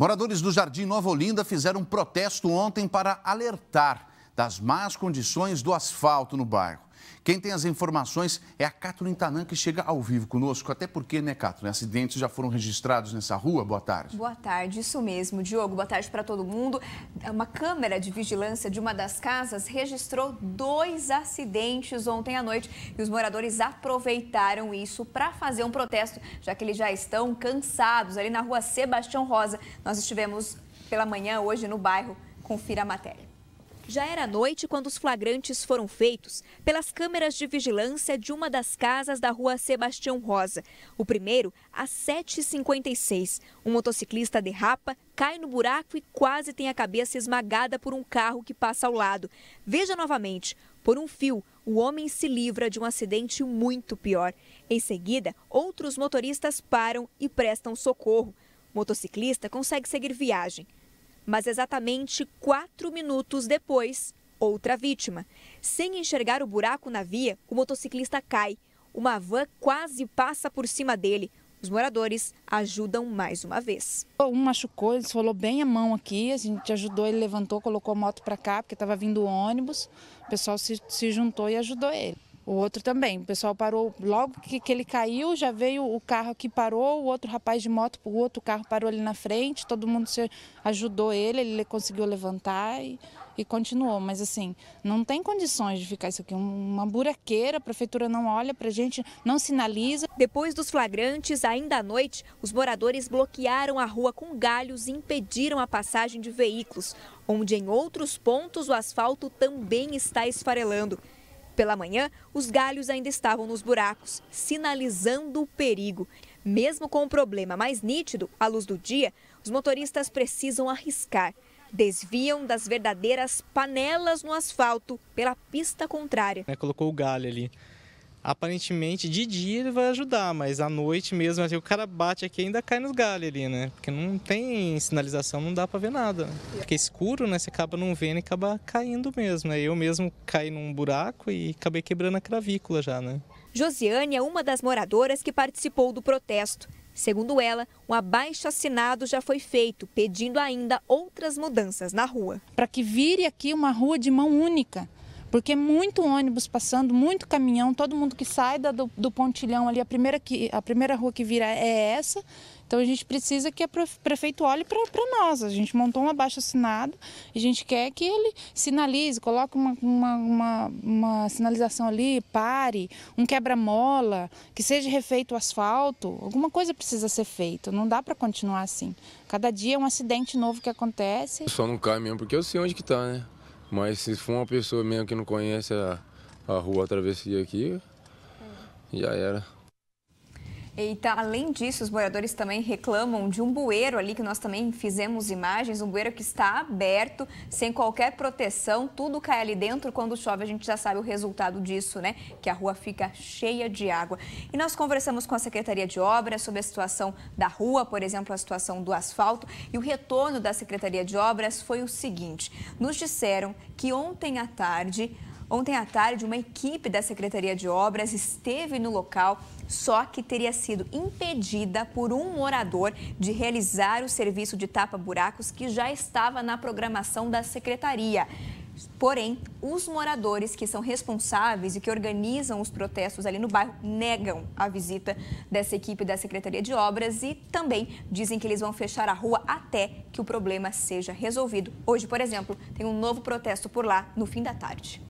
Moradores do Jardim Nova Olinda fizeram um protesto ontem para alertar das más condições do asfalto no bairro. Quem tem as informações é a Catherine Tanan, que chega ao vivo conosco. Até porque, né, Catherine, acidentes já foram registrados nessa rua. Boa tarde. Boa tarde, isso mesmo. Diogo, boa tarde para todo mundo. Uma câmera de vigilância de uma das casas registrou dois acidentes ontem à noite e os moradores aproveitaram isso para fazer um protesto, já que eles já estão cansados. Ali na rua Sebastião Rosa, nós estivemos pela manhã hoje no bairro. Confira a matéria. Já era noite quando os flagrantes foram feitos pelas câmeras de vigilância de uma das casas da rua Sebastião Rosa. O primeiro, às 7h56. Um motociclista derrapa, cai no buraco e quase tem a cabeça esmagada por um carro que passa ao lado. Veja novamente. Por um fio, o homem se livra de um acidente muito pior. Em seguida, outros motoristas param e prestam socorro. O motociclista consegue seguir viagem. Mas exatamente quatro minutos depois, outra vítima. Sem enxergar o buraco na via, o motociclista cai. Uma van quase passa por cima dele. Os moradores ajudam mais uma vez. Um machucou, ele falou bem a mão aqui, a gente ajudou, ele levantou, colocou a moto para cá, porque estava vindo o ônibus. O pessoal se, se juntou e ajudou ele. O outro também, o pessoal parou, logo que, que ele caiu, já veio o carro que parou, o outro rapaz de moto, o outro carro parou ali na frente, todo mundo se ajudou ele, ele conseguiu levantar e, e continuou. Mas assim, não tem condições de ficar isso aqui, uma buraqueira, a prefeitura não olha para a gente, não sinaliza. Depois dos flagrantes, ainda à noite, os moradores bloquearam a rua com galhos e impediram a passagem de veículos, onde em outros pontos o asfalto também está esfarelando. Pela manhã, os galhos ainda estavam nos buracos, sinalizando o perigo. Mesmo com o problema mais nítido, à luz do dia, os motoristas precisam arriscar. Desviam das verdadeiras panelas no asfalto pela pista contrária. É, colocou o galho ali aparentemente de dia ele vai ajudar, mas à noite mesmo, assim, o cara bate aqui e ainda cai nos galhos ali, né? Porque não tem sinalização, não dá para ver nada. Fica escuro, né? Você acaba não vendo e acaba caindo mesmo, né? Eu mesmo caí num buraco e acabei quebrando a cravícula já, né? Josiane é uma das moradoras que participou do protesto. Segundo ela, um abaixo assinado já foi feito, pedindo ainda outras mudanças na rua. Para que vire aqui uma rua de mão única porque muito ônibus passando, muito caminhão, todo mundo que sai do, do pontilhão ali, a primeira, que, a primeira rua que vira é essa. Então a gente precisa que o prefeito olhe para nós. A gente montou um abaixo assinado e a gente quer que ele sinalize, coloque uma, uma, uma, uma sinalização ali, pare, um quebra-mola, que seja refeito o asfalto. Alguma coisa precisa ser feita, não dá para continuar assim. Cada dia é um acidente novo que acontece. Só não cai mesmo porque eu sei onde que está, né? Mas se for uma pessoa mesmo que não conhece a, a rua, a travessia aqui, já era. Eita, além disso, os moradores também reclamam de um bueiro ali, que nós também fizemos imagens, um bueiro que está aberto, sem qualquer proteção, tudo cai ali dentro. Quando chove, a gente já sabe o resultado disso, né? Que a rua fica cheia de água. E nós conversamos com a Secretaria de Obras sobre a situação da rua, por exemplo, a situação do asfalto. E o retorno da Secretaria de Obras foi o seguinte: nos disseram que ontem à tarde Ontem à tarde, uma equipe da Secretaria de Obras esteve no local, só que teria sido impedida por um morador de realizar o serviço de tapa-buracos que já estava na programação da Secretaria. Porém, os moradores que são responsáveis e que organizam os protestos ali no bairro negam a visita dessa equipe da Secretaria de Obras e também dizem que eles vão fechar a rua até que o problema seja resolvido. Hoje, por exemplo, tem um novo protesto por lá no fim da tarde.